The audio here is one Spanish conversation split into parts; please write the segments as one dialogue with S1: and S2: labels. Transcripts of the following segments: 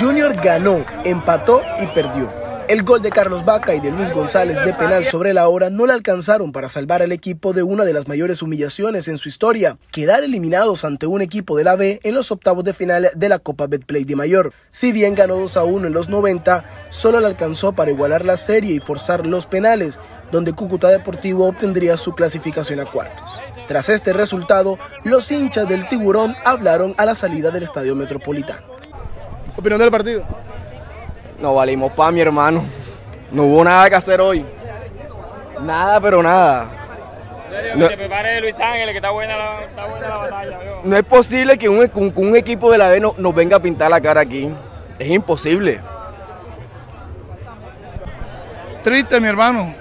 S1: Junior ganó, empató y perdió. El gol de Carlos Vaca y de Luis González de penal sobre la hora no le alcanzaron para salvar al equipo de una de las mayores humillaciones en su historia, quedar eliminados ante un equipo de la B en los octavos de final de la Copa Betplay de Mayor. Si bien ganó 2 a 1 en los 90, solo le alcanzó para igualar la serie y forzar los penales, donde Cúcuta Deportivo obtendría su clasificación a cuartos. Tras este resultado, los hinchas del Tiburón hablaron a la salida del Estadio Metropolitano.
S2: ¿Opinión del partido?
S3: No valimos pa' mi hermano. No hubo nada que hacer hoy. Nada, pero nada.
S4: No, se prepare Luis Ángel, que está buena la, está buena la batalla.
S3: No es posible que un, un, un equipo de la B no, nos venga a pintar la cara aquí. Es imposible.
S2: Triste, mi hermano.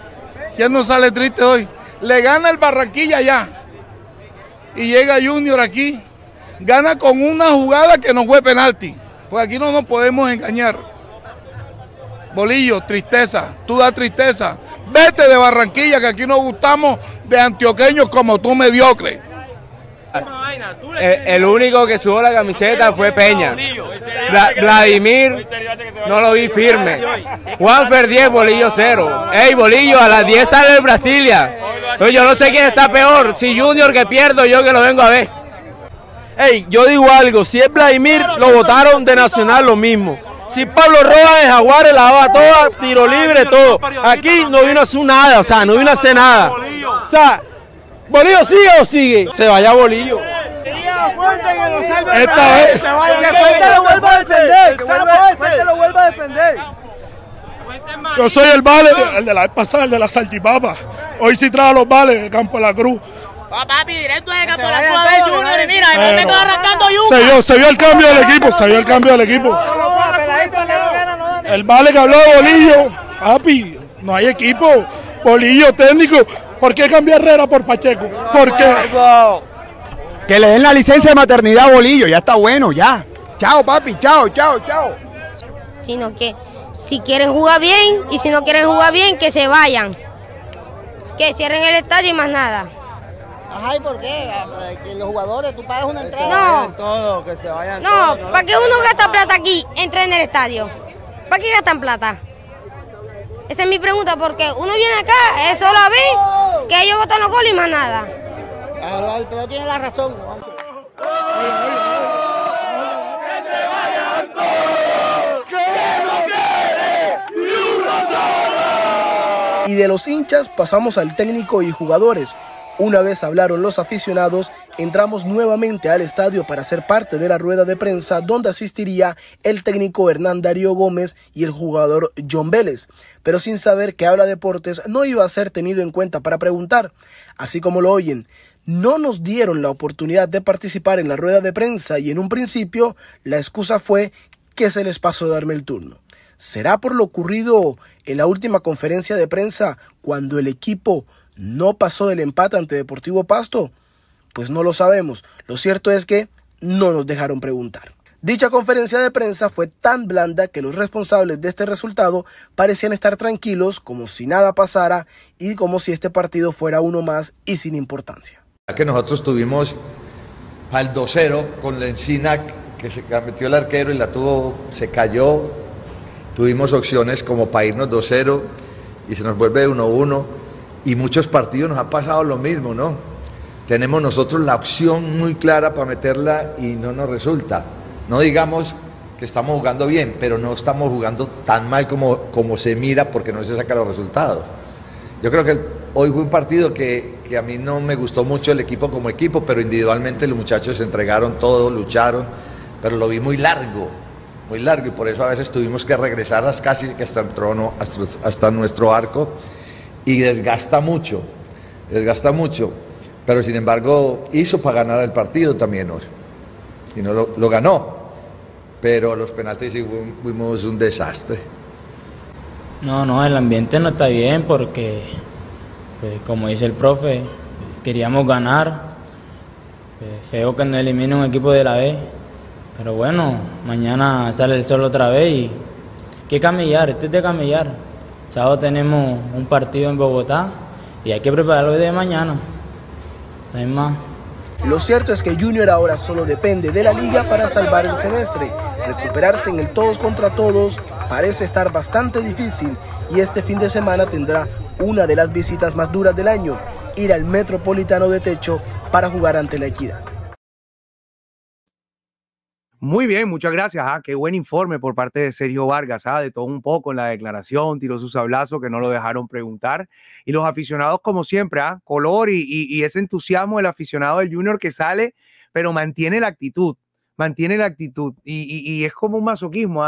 S2: ¿Quién no sale triste hoy? Le gana el Barranquilla ya. Y llega Junior aquí. Gana con una jugada que no fue penalti. Pues aquí no nos podemos engañar. Bolillo, tristeza, tú da tristeza. Vete de Barranquilla, que aquí nos gustamos de antioqueños como tú, mediocre.
S5: El, el único que subió la camiseta fue Peña. Vla, Vladimir no lo vi firme. Juanfer 10, Bolillo 0. Ey, Bolillo, a las 10 sale el Brasilia. Entonces yo no sé quién está peor, si Junior que pierdo, yo que lo vengo a ver.
S6: Ey, yo digo algo, si es Vladimir, lo votaron de Nacional lo mismo. Si Pablo Rojas en Jaguares la daba toda, tiro libre, todo. Aquí no vino a hacer nada, o sea, no vino a hacer nada. O sea, ¿Bolillo sigue o sigue? Se vaya Bolillo.
S2: Esta vez.
S7: Que Fuente lo vuelva a defender, que Fuente lo vuelva a defender.
S2: Yo soy el vale, el de la vez pasada, el de la salchipapa. Hoy sí trae los vales de Campo de la Cruz.
S8: Oh, papi, directo de Campo de Junior y mira, me meto arrancando yuca.
S2: Se vio, se vio el cambio del equipo, se vio el cambio del equipo. El vale que habló de Bolillo, papi, no hay equipo. Bolillo técnico. ¿Por qué cambiar Herrera por Pacheco? ¿Por qué?
S9: Que le den la licencia de maternidad a Bolillo, ya está bueno, ya. Chao, papi, chao, chao, chao.
S10: Sino que si quieren jugar bien y si no quieren jugar bien, que se vayan. Que cierren el estadio y más nada.
S7: Ajá, ¿y por qué? Que los jugadores, tú pagas una entrada.
S10: No,
S6: Todo, que se vayan
S10: no,
S6: todos,
S10: ¿para qué uno gasta plata aquí, entra en el estadio? ¿Para qué gastan plata? Esa es mi pregunta, porque uno viene acá, es solo a ver que ellos botan los goles y más nada.
S7: El pero tiene la razón.
S1: Y de los hinchas pasamos al técnico y jugadores. Una vez hablaron los aficionados, entramos nuevamente al estadio para ser parte de la rueda de prensa donde asistiría el técnico Hernán Darío Gómez y el jugador John Vélez. Pero sin saber que habla deportes no iba a ser tenido en cuenta para preguntar. Así como lo oyen, no nos dieron la oportunidad de participar en la rueda de prensa y en un principio la excusa fue que se les pasó darme el turno. ¿Será por lo ocurrido en la última conferencia de prensa cuando el equipo no pasó del empate ante Deportivo Pasto? Pues no lo sabemos. Lo cierto es que no nos dejaron preguntar. Dicha conferencia de prensa fue tan blanda que los responsables de este resultado parecían estar tranquilos como si nada pasara y como si este partido fuera uno más y sin importancia.
S11: Que nosotros tuvimos al 2-0 con la encina que se metió el arquero y la tuvo, se cayó. Tuvimos opciones como para irnos 2-0 y se nos vuelve 1-1 y muchos partidos nos ha pasado lo mismo, ¿no? Tenemos nosotros la opción muy clara para meterla y no nos resulta. No digamos que estamos jugando bien, pero no estamos jugando tan mal como, como se mira porque no se sacan los resultados. Yo creo que hoy fue un partido que, que a mí no me gustó mucho el equipo como equipo, pero individualmente los muchachos se entregaron todo, lucharon, pero lo vi muy largo, muy largo y por eso a veces tuvimos que regresar casi hasta, el trono, hasta nuestro arco y desgasta mucho, desgasta mucho, pero sin embargo hizo para ganar el partido también hoy y no lo, ganó, pero los penaltis fuimos un desastre.
S5: No, no, el ambiente no está bien porque, pues, como dice el profe, queríamos ganar. Pues, feo que nos elimine un equipo de la B. Pero bueno, mañana sale el sol otra vez y que camellar, esto es de camellar. Sábado tenemos un partido en Bogotá y hay que prepararlo de mañana. No más.
S1: Lo cierto es que Junior ahora solo depende de la liga para salvar el semestre. Recuperarse en el todos contra todos parece estar bastante difícil y este fin de semana tendrá una de las visitas más duras del año, ir al Metropolitano de Techo para jugar ante la Equidad.
S12: Muy bien, muchas gracias. Ah, qué buen informe por parte de Sergio Vargas, ah, de todo un poco en la declaración, tiró su sablazo que no lo dejaron preguntar. Y los aficionados, como siempre, ah, color y, ese entusiasmo del aficionado del Junior que sale, pero mantiene la actitud, mantiene la actitud. Y, es como un masoquismo,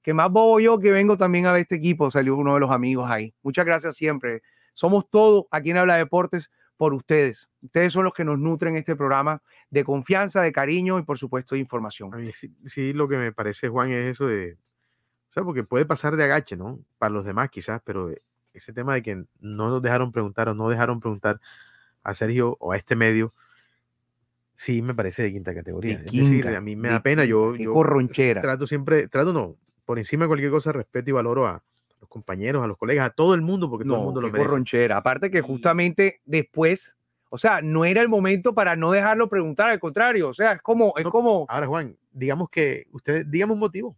S12: que más bobo yo que vengo también a este equipo, salió uno de los amigos ahí. Muchas gracias siempre. Somos todos aquí en Habla Deportes por ustedes. Ustedes son los que nos nutren este programa de confianza, de cariño y por supuesto de información.
S13: A mí sí, lo que me parece, Juan, es eso de, o sea, porque puede pasar de agache, ¿no? Para los demás quizás, pero ese tema de que no nos dejaron preguntar o no dejaron preguntar a Sergio o a este medio, sí me parece de quinta categoría. es decir, a mí me da pena, yo, yo trato siempre, trato no, por encima de cualquier cosa respeto y valoro a, compañeros, a los colegas, a todo el mundo, porque todo el mundo lo merece.
S12: Corronchera. Aparte que justamente después, o sea, no era el momento para no dejarlo preguntar, al contrario, o sea, es como, es como.
S13: Ahora, Juan, digamos que usted, dígame un motivo.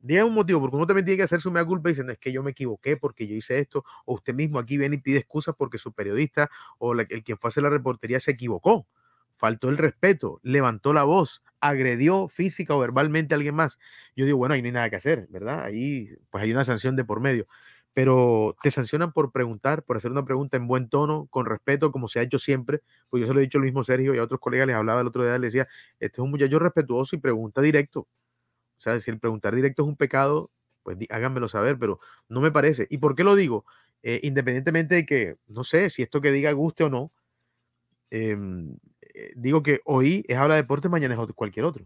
S13: Dígame un motivo, porque uno también tiene que hacer su mea culpa y diciendo es que yo me equivoqué porque yo hice esto, o usted mismo aquí viene y pide excusas porque su periodista o el quien fue a hacer la reportería se equivocó faltó el respeto, levantó la voz, agredió física o verbalmente a alguien más. Yo digo, bueno, ahí no hay nada que hacer, ¿verdad? Ahí pues hay una sanción de por medio. Pero te sancionan por preguntar, por hacer una pregunta en buen tono, con respeto, como se ha hecho siempre. Pues yo se lo he dicho al mismo Sergio y a otros colegas les hablaba el otro día, les decía, este es un muchacho respetuoso y pregunta directo. O sea, si el preguntar directo es un pecado, pues háganmelo saber, pero no me parece. ¿Y por qué lo digo? Eh, independientemente de que, no sé, si esto que diga guste o no, eh, digo que hoy es habla de deporte, mañana es cualquier otro.